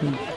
嗯。